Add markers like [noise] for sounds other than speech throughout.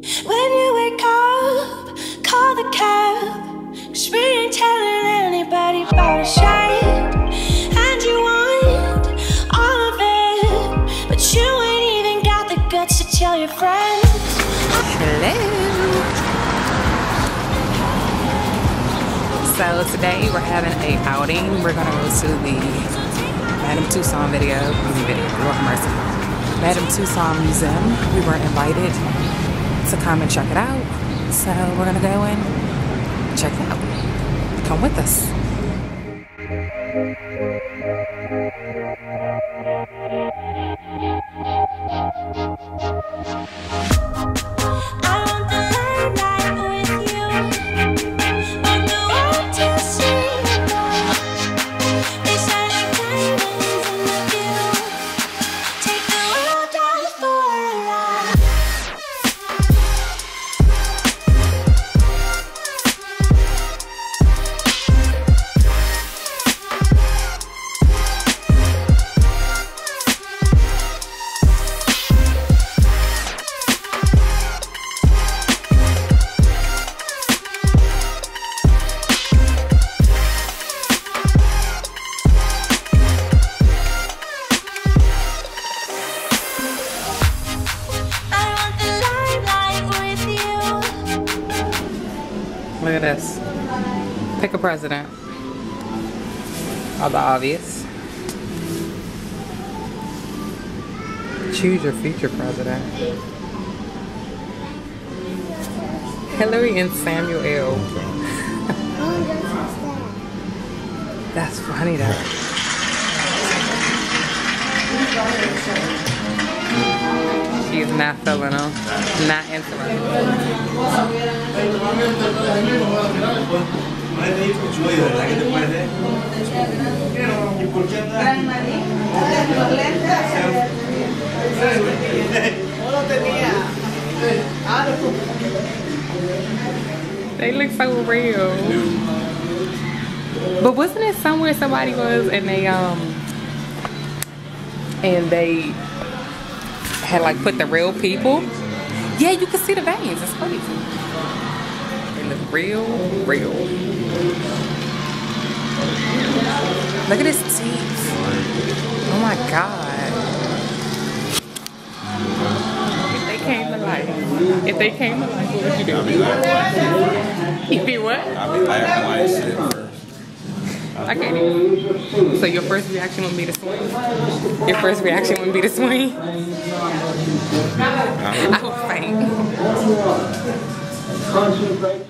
When you wake up, call the cab. Cause we ain't telling anybody about a shade. And you want all of it. But you ain't even got the guts to tell your friends. Hello. So today we're having a outing. We're gonna go to the Madame Tussauds video, music video, Lord mercy. Madame Tussauds Museum. We were invited to come and check it out. So we're gonna go and check it out. Come with us. Pick a president. All the obvious. Choose your future president. Hillary and Samuel L. Oh, [laughs] That's funny though. She's not feeling them. Not interested. [laughs] They look so real. But wasn't it somewhere somebody was and they um and they had like put the real people? Yeah, you can see the veins. It's crazy. They look real, real. Look at his teeth. Oh my god. If they came to life, if they came to life, what would you do? I'll be like white. You'd be what? I'll be like white shit first. I can't even. So your first reaction would be to swing? Your first reaction would be to swing? [laughs] I would faint.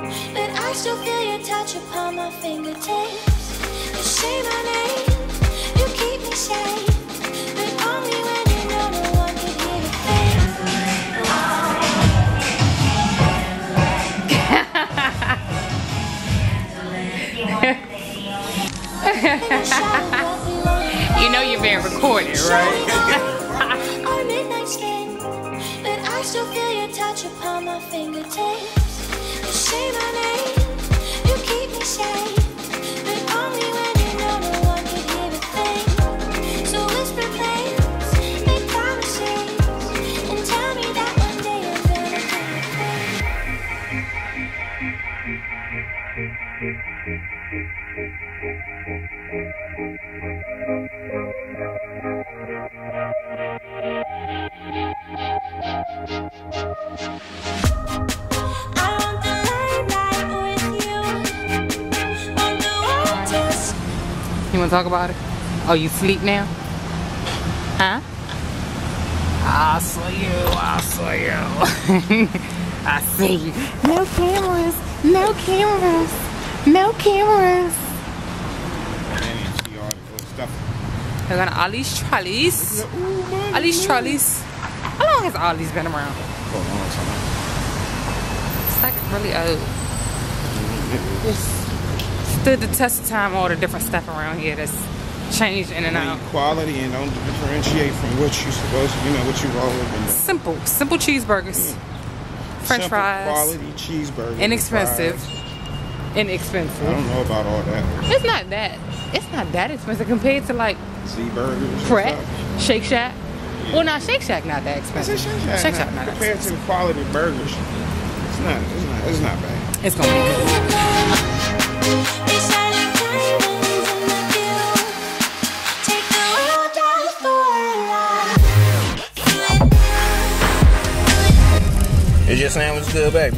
I still feel your touch upon my fingertips. You say my name, you keep me safe, but only when you know no one can hear your face. You know you're being recorded, right? Our midnight skin, but I still feel your touch upon my fingertips. You say my name, talk about it? Oh, you sleep now? Huh? I saw you. I saw you. [laughs] I see you. No cameras. No cameras. No cameras. And then you see all the little stuff. They're gonna Ollie's trolleys. Ooh, money, Ollie's money. trolleys. How long has Ollie's been around? Hold on, son. It's like really old. It's stood the test of time, all the different stuff around here that's changed in and out. Quality and don't differentiate from what you're supposed to, you know, what you roll with. And Simple, simple cheeseburgers. French simple fries. Quality cheeseburger. Inexpensive. fries. Inexpensive. I don't know about all that. It's not that. It's not that expensive compared to like Z burgers. Pret. Shake Shack. Well, not Shake Shack, not that expensive. Shake Shack. Shake Shack, not that Compared to the quality burgers, it's not. It's not. It's not bad. It's gonna be good. For. Is sandwich good, baby?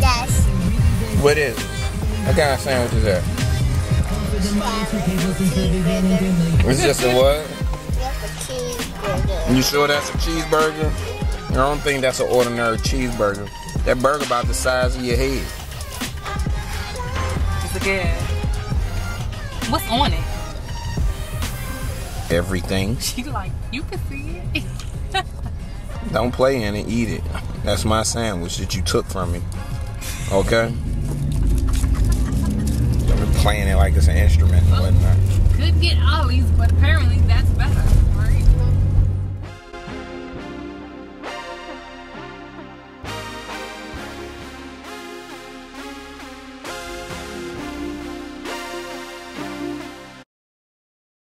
Yes. What is it? What kind of sandwich is that? It's just a what? You sure that's a cheeseburger? I don't think that's an ordinary cheeseburger. That burger about the size of your head. It's a good. What's on it? Everything. [laughs] She like, you can see it. [laughs] Don't play in it, eat it. That's my sandwich that you took from me. Okay? Playing it like it's an instrument and whatnot. Could get Ollie's, but apparently that's.